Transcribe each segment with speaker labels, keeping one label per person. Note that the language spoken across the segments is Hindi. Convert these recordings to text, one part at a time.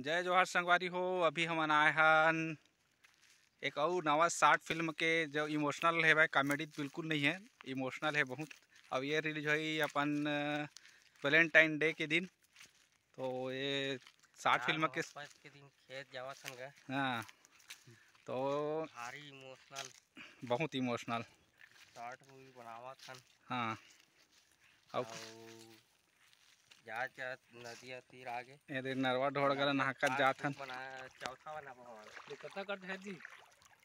Speaker 1: जय जोहार संगवारी हो अभी हम आए हन। एक और नवा शार्ट फ़िल्म के जो इमोशनल है भाई कॉमेडी बिल्कुल नहीं है इमोशनल है बहुत। अब ये रिलीज़ हुई अपन वैलेंटाइन डे के दिन। तो ये शार्ट फ़िल्म के
Speaker 2: के दिन खेत जावा सन गा
Speaker 1: हाँ तो
Speaker 2: भारी इमोशनल।
Speaker 1: बहुत इमोशनल।
Speaker 2: शॉर्ट मूवी बनावा
Speaker 1: हाँ। अब
Speaker 2: जात जात नदिया तीर आगे।
Speaker 1: ये नरवा ढोड़ जात हन
Speaker 2: चौथा
Speaker 3: कट है जी?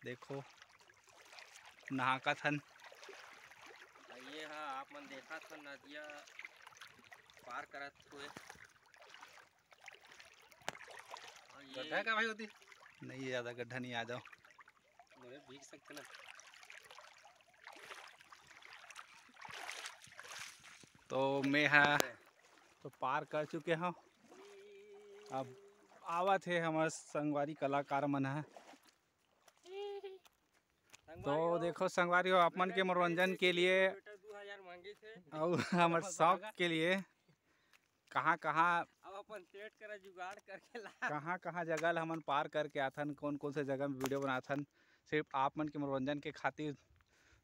Speaker 1: देखो नहाकत हन।
Speaker 2: ये हाँ आप मन देखा था नदिया पार करत हुए।
Speaker 3: गड्ढा का भाई होती?
Speaker 1: नहीं ज़्यादा गड्ढा नहीं आ जाओ।
Speaker 3: मुझे भीग सकते ना।
Speaker 1: तो मैं हाँ तो पार कर चुके हैं। अब आवत है हमारे संगवारी कलाकार मन है। तो देखो संगवारी हो अपन के मनोरंजन के लिए और हमारे शौक के लिए कहाँ कहाँ
Speaker 2: अब अपन सेट करा जुगाड़ करके
Speaker 1: कहाँ कहाँ जगह हमन पार करके आथन कौन कौन से जगह में वीडियो बनाथन सिर्फ़ आप मन के मनोरंजन के खातिर।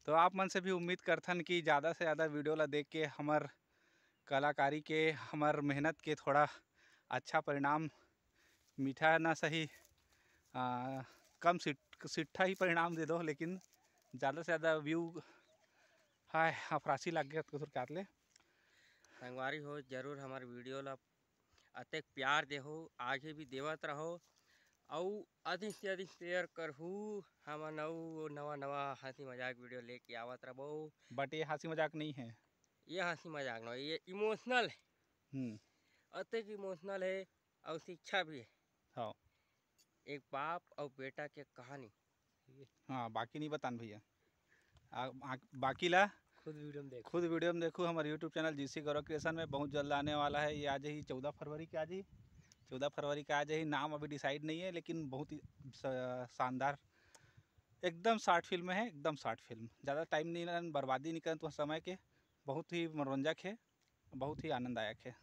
Speaker 1: तो आप मन से भी उम्मीद करथन कि ज़्यादा से ज़्यादा वीडियो ला देख के हमर कलाकारी के हमर मेहनत के थोड़ा अच्छा परिणाम मीठा ना सही आ, कम सिट सिट्ठा ही परिणाम दे दो लेकिन ज़्यादा से ज़्यादा व्यू हाय अफरासी लग गया तो क्या ले।
Speaker 2: संगवारी हो ज़रूर हमारे वीडियो ला अतेक प्यार देहो आगे भी देवत रहो और अधिक से अधिक शेयर करहू हम नऊ नवा नवा हँसी मज़ाक वीडियो लेके आवत रहो
Speaker 1: बट ये हँसी मज़ाक नहीं है।
Speaker 2: ये हँसी मज़ाक ना ये इमोशनल है।
Speaker 1: हम्म,
Speaker 2: अतेक इमोशनल है और शिक्षा भी है।
Speaker 1: हाँ।
Speaker 2: एक बाप और बेटा के कहानी।
Speaker 1: हाँ बाकी नहीं बतान भैया। बाकी ला।
Speaker 3: खुद वीडियो में देखो।
Speaker 1: खुद वीडियो में देखो हमारे YouTube channel GC Gaurav creation में बहुत जल्द आने वाला है। ये आज ही चौदह फरवरी के आज ही चौदह फरवरी का आज ही नाम अभी डिसाइड नहीं है लेकिन बहुत ही शानदार एकदम शार्ट फ़िल्म है एकदम शार्ट फ़िल्म ज़्यादा टाइम नहीं बर्बादी नहीं करन तो समय के। बहुत ही मनोरंजक है, बहुत ही आनंददायक है।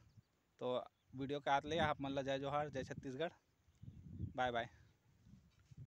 Speaker 1: तो वीडियो के आत ले आप मन जय जोहार, जय छत्तीसगढ़। Bye bye.